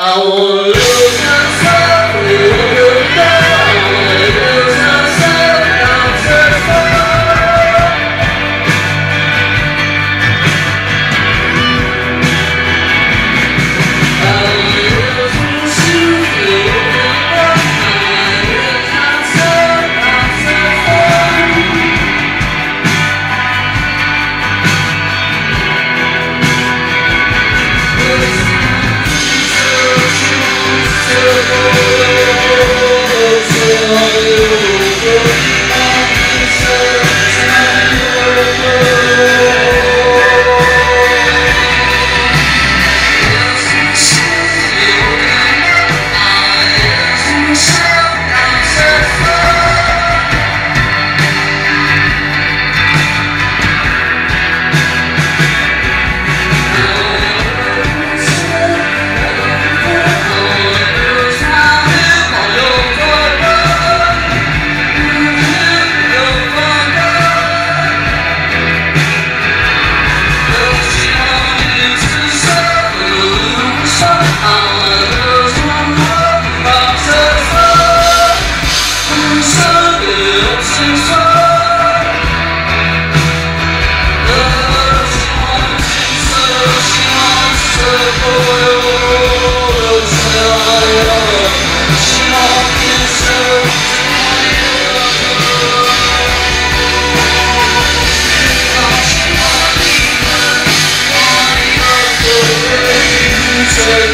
I wanna lose. Sir.